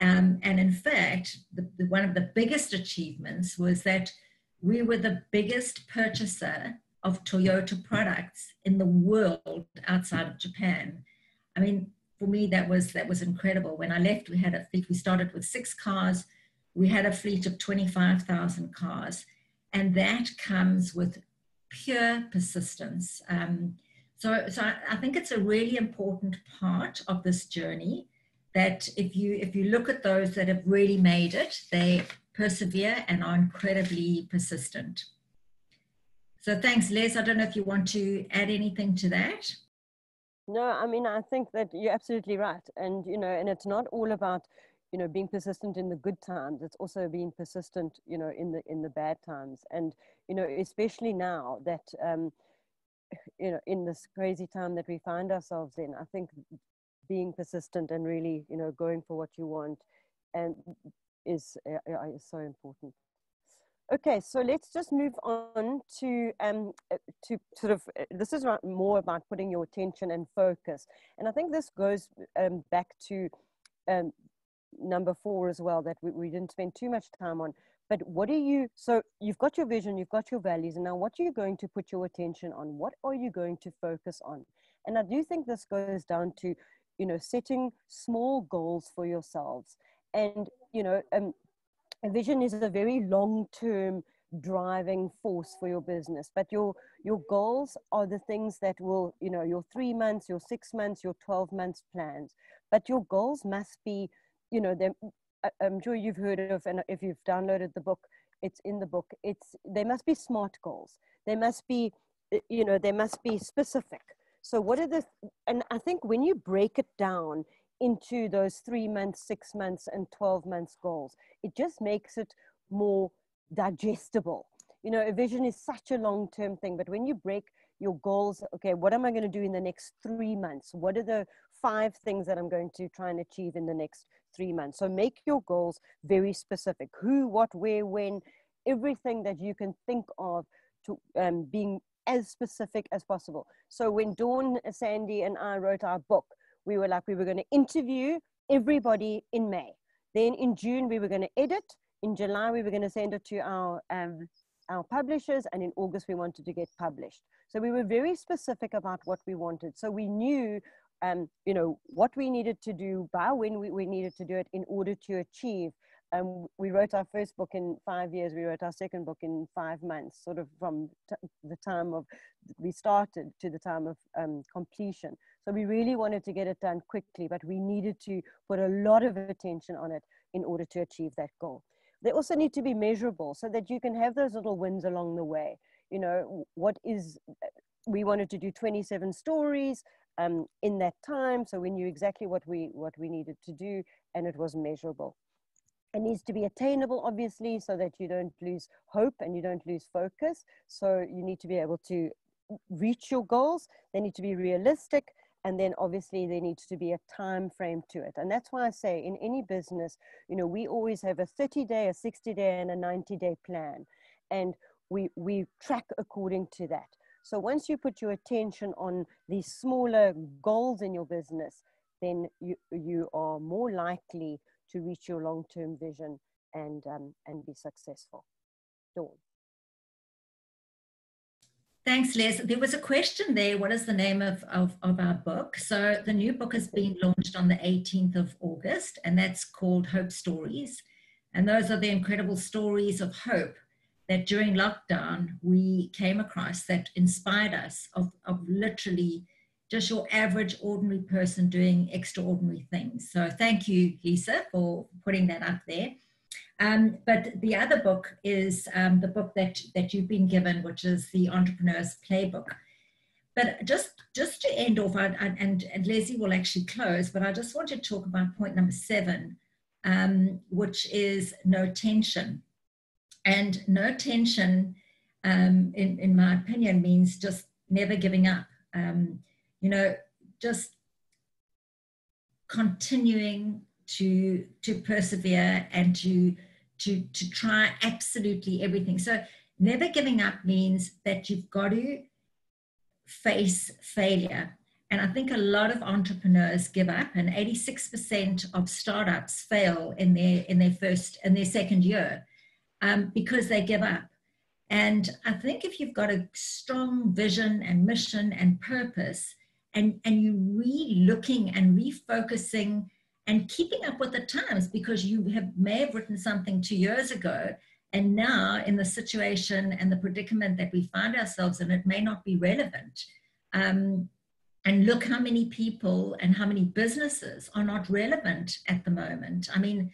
Um, and in fact, the, the, one of the biggest achievements was that we were the biggest purchaser of Toyota products in the world outside of Japan. I mean, for me, that was that was incredible. When I left, we had a fleet. We started with six cars. we had a fleet of 25,000 cars. And that comes with pure persistence. Um, so, so I, I think it's a really important part of this journey that if you if you look at those that have really made it, they persevere and are incredibly persistent. So thanks, Les. I don't know if you want to add anything to that. No, I mean I think that you're absolutely right, and you know, and it's not all about you know being persistent in the good times. It's also being persistent, you know, in the in the bad times, and you know, especially now that um, you know in this crazy time that we find ourselves in, I think being persistent and really you know going for what you want and is uh, is so important okay so let's just move on to um uh, to sort of uh, this is more about putting your attention and focus. And i think this goes um, back to um, number four as well that we, we didn't spend too much time on. But what are you so you've got your vision you've got your values and now what are you going to put your attention on? What are you going to focus on? And i do think this goes down to you know setting small goals for yourselves. And you know um, a vision is a very long term driving force for your business but your your goals are the things that will you know your 3 months your 6 months your 12 months plans. But your goals must be you know them i'm sure you've heard of and if you've downloaded the book it's in the book it's they must be smart goals. They must be you know they must be specific. So what are the, and I think when you break it down into those three months, six months, and 12 months goals, it just makes it more digestible. You know, a vision is such a long term thing, but when you break your goals, okay, what am I going to do in the next three months? What are the five things that I'm going to try and achieve in the next three months? So make your goals very specific who, what, where, when, everything that you can think of to um, being as specific as possible. So when Dawn, Sandy, and I wrote our book, we were like, we were going to interview everybody in May. Then in June, we were going to edit. In July, we were going to send it to our, um, our publishers. And in August, we wanted to get published. So we were very specific about what we wanted. So we knew, um, you know, what we needed to do by when we, we needed to do it in order to achieve um, we wrote our first book in five years. We wrote our second book in five months, sort of from the time of we started to the time of um, completion. So we really wanted to get it done quickly, but we needed to put a lot of attention on it in order to achieve that goal. They also need to be measurable so that you can have those little wins along the way. You know, what is, we wanted to do 27 stories um, in that time. So we knew exactly what we, what we needed to do and it was measurable. It needs to be attainable, obviously, so that you don't lose hope and you don't lose focus. So you need to be able to reach your goals. They need to be realistic. And then obviously there needs to be a time frame to it. And that's why I say in any business, you know, we always have a 30 day, a 60 day, and a 90 day plan. And we, we track according to that. So once you put your attention on these smaller goals in your business, then you, you are more likely to reach your long-term vision and, um, and be successful. Dawn. Thanks, Les. There was a question there. What is the name of, of, of, our book? So the new book has been launched on the 18th of August, and that's called Hope Stories. And those are the incredible stories of hope that during lockdown we came across that inspired us of, of literally just your average ordinary person doing extraordinary things. So thank you, Lisa, for putting that up there. Um, but the other book is um, the book that, that you've been given, which is the Entrepreneur's Playbook. But just, just to end off, I, I, and, and Leslie will actually close, but I just want to talk about point number seven, um, which is no tension. And no tension, um, in, in my opinion, means just never giving up. Um, you know, just continuing to to persevere and to to to try absolutely everything. So never giving up means that you've got to face failure. And I think a lot of entrepreneurs give up, and 86% of startups fail in their in their first in their second year um, because they give up. And I think if you've got a strong vision and mission and purpose, and, and you re-looking and refocusing and keeping up with the times because you have may have written something two years ago and now in the situation and the predicament that we find ourselves in it may not be relevant. Um, and look how many people and how many businesses are not relevant at the moment. I mean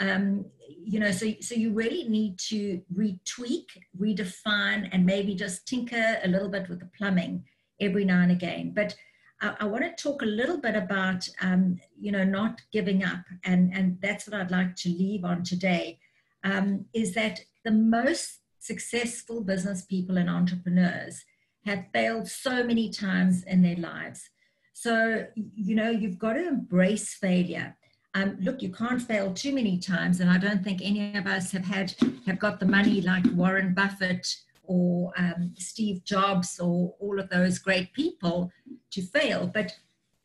um, you know so, so you really need to retweak redefine and maybe just tinker a little bit with the plumbing every now and again. But I, I want to talk a little bit about, um, you know, not giving up, and and that's what I'd like to leave on today. Um, is that the most successful business people and entrepreneurs have failed so many times in their lives. So, you know, you've got to embrace failure. Um, look, you can't fail too many times, and I don't think any of us have had have got the money like Warren Buffett or um, Steve Jobs or all of those great people to fail. But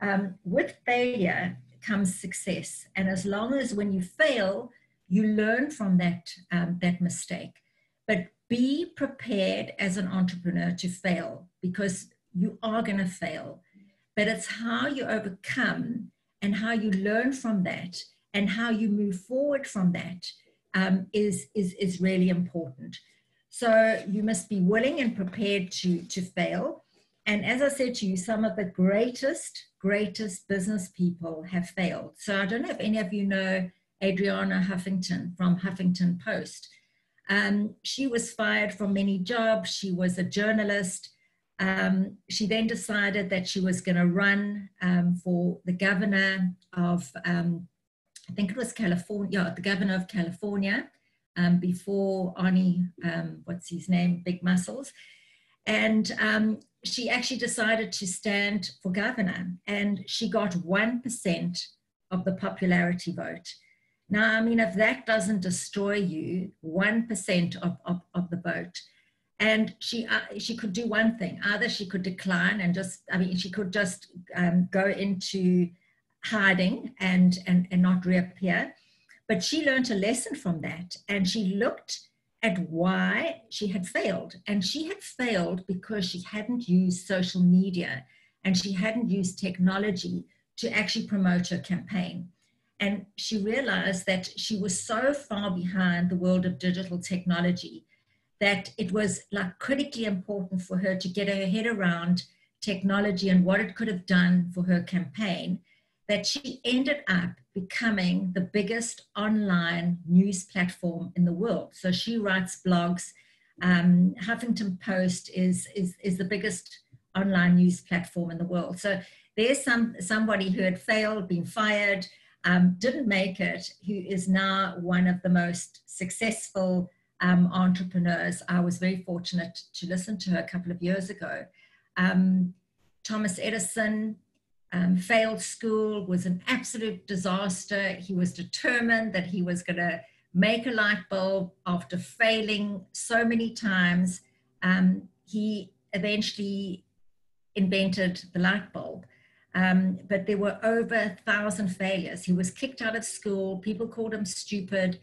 um, with failure comes success. And as long as when you fail, you learn from that, um, that mistake. But be prepared as an entrepreneur to fail because you are going to fail. But it's how you overcome and how you learn from that and how you move forward from that um, is is, is really important. So you must be willing and prepared to, to fail. And as I said to you, some of the greatest, greatest business people have failed. So I don't know if any of you know Adriana Huffington from Huffington Post. Um, she was fired from many jobs. She was a journalist. Um, she then decided that she was going to run um, for the governor of, um, I think it was California, yeah, the governor of California um, before Arnie, um, what's his name, Big Muscles. And um, she actually decided to stand for governor, and she got 1% of the popularity vote. Now, I mean, if that doesn't destroy you, 1% of, of, of the vote, and she uh, she could do one thing either she could decline and just i mean she could just um, go into hiding and, and and not reappear but she learned a lesson from that and she looked at why she had failed. And she had failed because she hadn't used social media and she hadn't used technology to actually promote her campaign. And she realized that she was so far behind the world of digital technology that it was like critically important for her to get her head around technology and what it could have done for her campaign that she ended up becoming the biggest online news platform in the world. So she writes blogs. Um, Huffington Post is, is, is the biggest online news platform in the world. So there's some somebody who had failed, been fired, um, didn't make it, who is now one of the most successful um, entrepreneurs. I was very fortunate to listen to her a couple of years ago. Um, Thomas Edison um, failed school, was an absolute disaster. He was determined that he was going to make a light bulb after failing so many times. Um, he eventually invented the light bulb. Um, but there were over a thousand failures. He was kicked out of school. People called him stupid.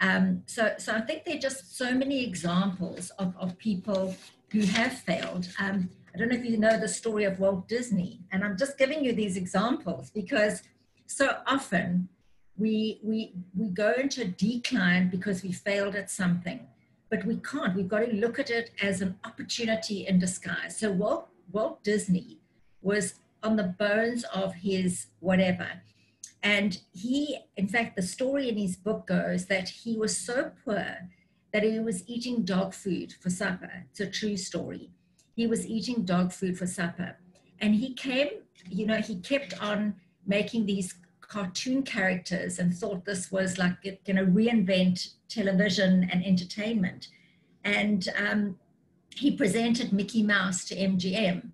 Um, so, so I think there are just so many examples of, of people who have failed. Um, I don't know if you know the story of Walt Disney, and I'm just giving you these examples because so often we, we, we go into decline because we failed at something, but we can't. We've got to look at it as an opportunity in disguise. So Walt, Walt Disney was on the bones of his whatever. And he, in fact, the story in his book goes that he was so poor that he was eating dog food for supper. It's a true story he was eating dog food for supper. And he came, you know, he kept on making these cartoon characters and thought this was like going to reinvent television and entertainment. And um, he presented Mickey Mouse to MGM.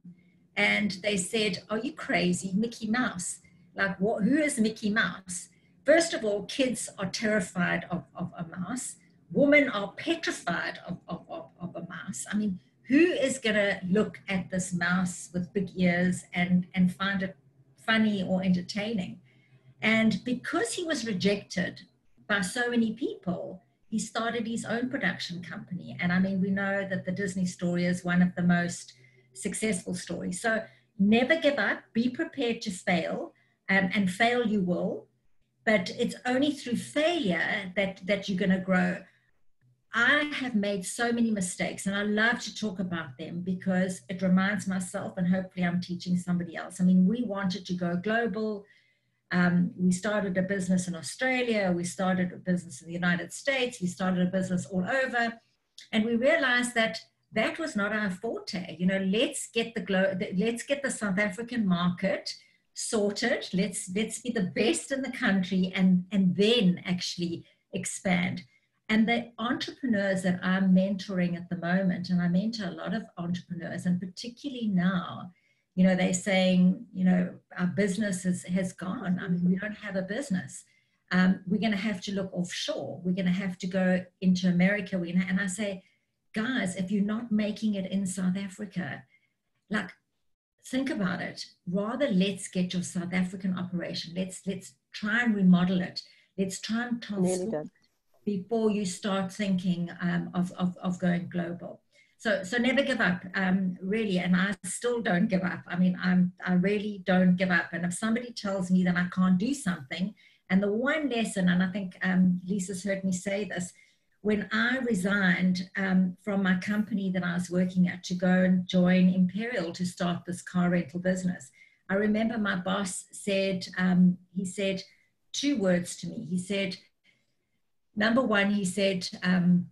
And they said, Are you crazy? Mickey Mouse. Like, what, who is Mickey Mouse? First of all, kids are terrified of, of a mouse. Women are petrified of, of, of, of a mouse. I mean, who is going to look at this mouse with big ears and, and find it funny or entertaining? And because he was rejected by so many people, he started his own production company. And I mean, we know that the Disney story is one of the most successful stories. So never give up, be prepared to fail, um, and fail you will. but it's only through failure that, that you're going to grow. I have made so many mistakes and I love to talk about them because it reminds myself and hopefully I'm teaching somebody else. I mean, we wanted to go global. Um, we started a business in Australia, we started a business in the United States, we started a business all over, and we realized that that was not our forte. You know, let's get the glo- let's get the South African market sorted. Let's let's be the best in the country, and and then actually expand. And the entrepreneurs that I'm mentoring at the moment, and I mentor a lot of entrepreneurs, and particularly now, you know, they're saying, you know, our business has, has gone. I mean, we don't have a business. Um, we're going to have to look offshore. We're going to have to go into America. We're gonna, and I say, guys, if you're not making it in South Africa, like, think about it. Rather, let's get your South African operation. Let's let's try and remodel it. Let's try and transform before you start thinking um, of, of, of going global. So, so never give up, um, really. And I still don't give up. I mean, I'm, I really don't give up. And if somebody tells me that I can't do something, and the one lesson, and I think um, Lisa's heard me say this, when I resigned um, from my company that I was working at to go and join Imperial to start this car rental business, I remember my boss said, um, he said two words to me. He said, number one, he said, um,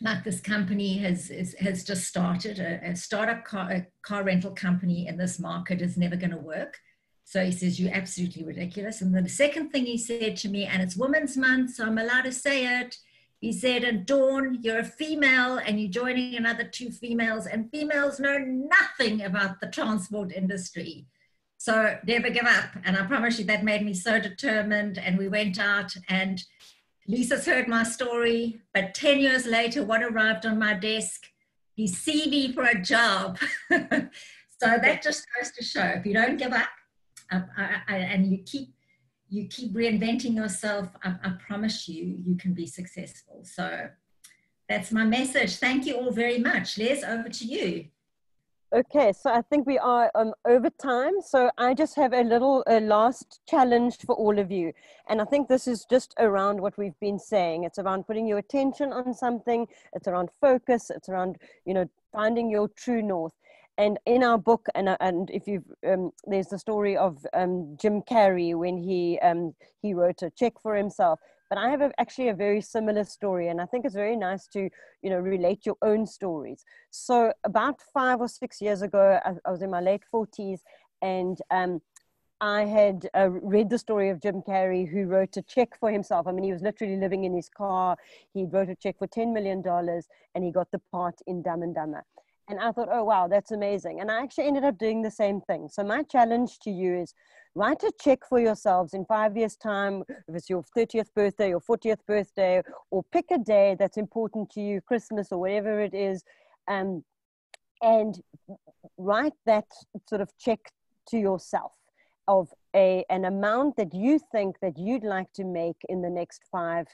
like this company has is, has just started a, a startup car, a car rental company in this market is never going to work. So he says you're absolutely ridiculous. And then the second thing he said to me, and it's Women's Month, so I'm allowed to say it. He said, and Dawn, you're a female and you're joining another two females, and females know nothing about the transport industry. So never give up. And I promise you that made me so determined. And we went out and Lisa's heard my story, but 10 years later, what arrived on my desk? His CV for a job. so that just goes to show if you don't give up I, I, and you keep you keep reinventing yourself, I, I promise you, you can be successful. So that's my message. Thank you all very much. Les, over to you. Okay, so I think we are um, over time. So I just have a little a last challenge for all of you. And I think this is just around what we've been saying. It's around putting your attention on something. It's around focus. It's around, you know, finding your true north. And in our book, and, uh, and if you've, um, there's the story of um, Jim Carrey when he, um, he wrote a check for himself but I have a, actually a very similar story, and I think it's very nice to, you know, relate your own stories. So about five or six years ago, I, I was in my late forties, and um, I had uh, read the story of Jim Carrey, who wrote a check for himself. I mean, he was literally living in his car. He wrote a check for $10 million and he got the part in Dumb and Dumber. And I thought, oh, wow, that's amazing. And I actually ended up doing the same thing. So, my challenge to you is write a check for yourselves in five years' time, if it's your 30th birthday or 40th birthday, or pick a day that's important to you, Christmas or whatever it is, um, and write that sort of check to yourself of a, an amount that you think that you'd like to make in the next five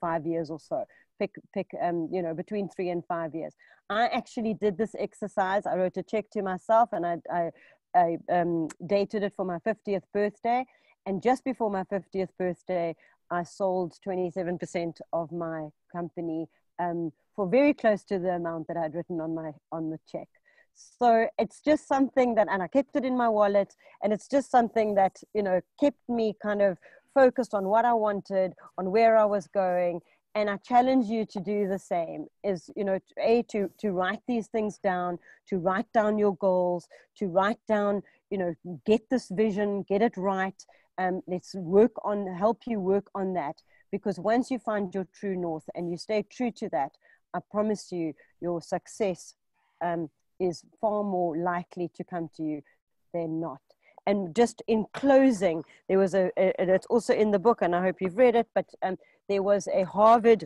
five years or so pick pick um, you know between three and five years i actually did this exercise i wrote a check to myself and i, I I um, dated it for my 50th birthday. And just before my 50th birthday, I sold 27% of my company um, for very close to the amount that I'd written on my on the check. So it's just something that, and I kept it in my wallet, and it's just something that you know kept me kind of focused on what I wanted, on where I was going, and i challenge you to do the same is you know a to to write these things down to write down your goals to write down you know get this vision get it right um, let's work on help you work on that. Because once you find your true north and you stay true to that i promise you your success um, is far more likely to come to you than not. And just in closing there was a, a it's also in the book and i hope you've read it but um, there was a Harvard,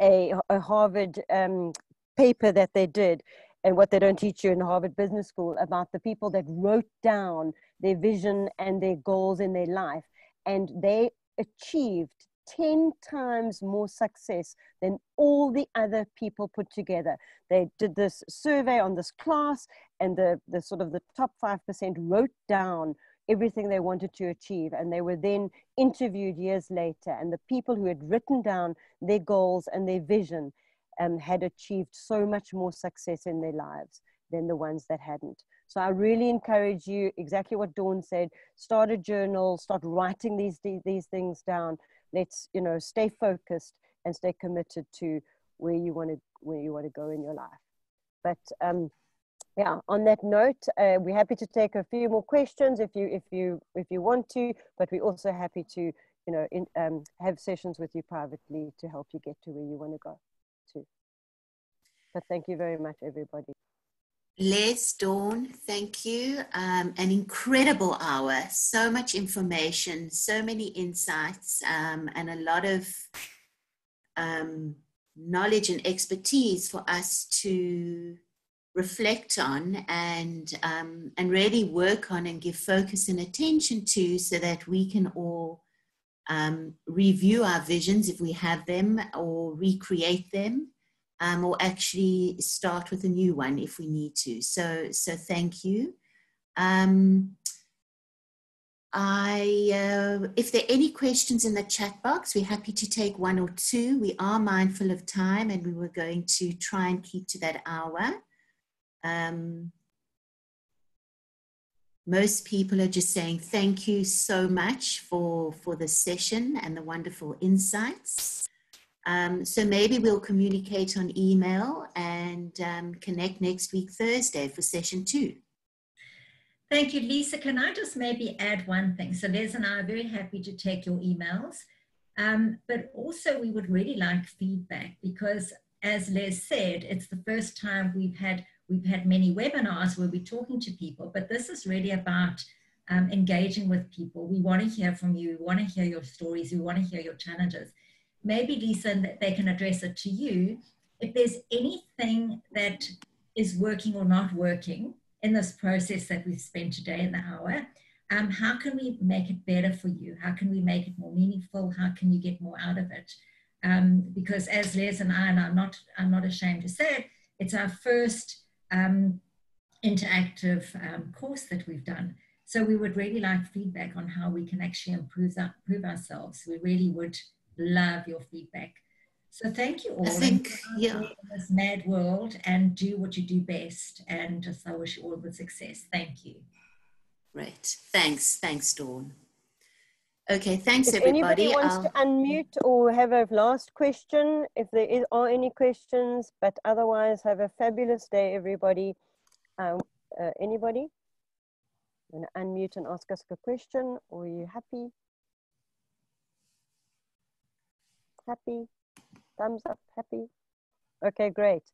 a, a Harvard um, paper that they did, and what they don't teach you in Harvard Business School about the people that wrote down their vision and their goals in their life, and they achieved 10 times more success than all the other people put together. They did this survey on this class, and the, the sort of the top 5% wrote down everything they wanted to achieve. And they were then interviewed years later. And the people who had written down their goals and their vision um, had achieved so much more success in their lives than the ones that hadn't. So I really encourage you, exactly what Dawn said, start a journal, start writing these, these things down. Let's, you know, stay focused and stay committed to where you want to, where you want to go in your life. But um, yeah, on that note, uh, we're happy to take a few more questions if you, if you, if you want to, but we're also happy to, you know, in, um, have sessions with you privately to help you get to where you want to go to. But thank you very much, everybody. Les, Dawn, thank you. Um, an incredible hour, so much information, so many insights, um, and a lot of um, knowledge and expertise for us to reflect on and um, and really work on and give focus and attention to, so that we can all um, review our visions if we have them or recreate them um, or actually start with a new one if we need to. So, so thank you. Um, I, uh, if there are any questions in the chat box, we're happy to take one or two. We are mindful of time and we were going to try and keep to that hour. Um, most people are just saying thank you so much for, for the session and the wonderful insights. Um, so maybe we'll communicate on email and um, connect next week, Thursday, for session two. Thank you, Lisa. Can I just maybe add one thing? So Les and I are very happy to take your emails, um, but also we would really like feedback because, as Les said, it's the first time we've had we've had many webinars where we're talking to people, but this is really about um, engaging with people. We want to hear from you. We want to hear your stories. We want to hear your challenges maybe Lisa, that they can address it to you. If there's anything that is working or not working in this process that we've spent today in the hour, um, how can we make it better for you? How can we make it more meaningful? How can you get more out of it? Um, because as Les and I, and I'm not, I'm not ashamed to say it, it's our first um, interactive um, course that we've done. So we would really like feedback on how we can actually improve, that, improve ourselves. We really would love your feedback. So thank you all. I think, yeah. In this mad world and do what you do best. And just I wish you all the success. Thank you. Great. Thanks. Thanks, Dawn. Okay, thanks if everybody. Anybody wants I'll... to unmute or have a last question, if there is, are any questions, but otherwise have a fabulous day, everybody. Um, uh, anybody? To unmute and ask us a question, or are you happy? Happy? Thumbs up, happy? Okay, great.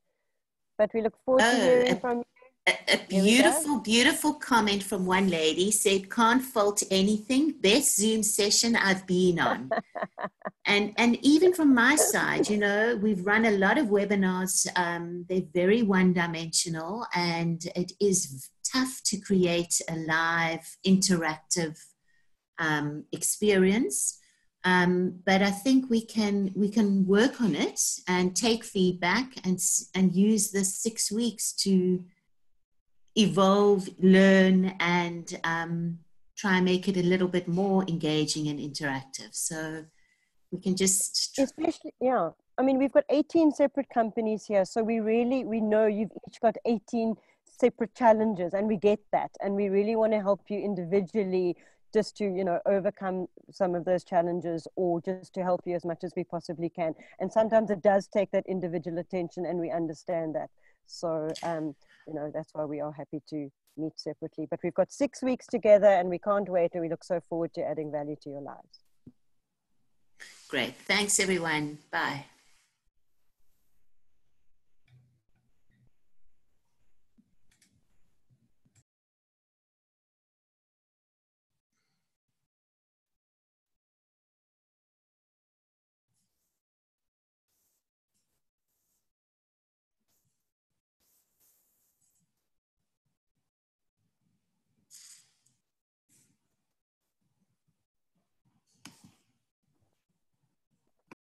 But we look forward oh, to hearing from you. A, beautiful, beautiful comment from one lady said, can't fault anything. Best Zoom session I've been on. and, and even from my side, you know, we've run a lot of webinars. Um, they're very one dimensional and it is tough to create a live interactive um, experience. Um, but I think we can we can work on it and take feedback and and use the six weeks to evolve, learn, and um, try and make it a little bit more engaging and interactive. So we can just especially yeah. I mean, we've got 18 separate companies here, so we really we know you've each got 18 separate challenges, and we get that, and we really want to help you individually just to you know overcome some of those challenges or just to help you as much as we possibly can and sometimes it does take that individual attention and we understand that so um, you know that's why we are happy to meet separately. But we've got six weeks together and we can't wait and we look so forward to adding value to your lives. Great. Thanks everyone. Bye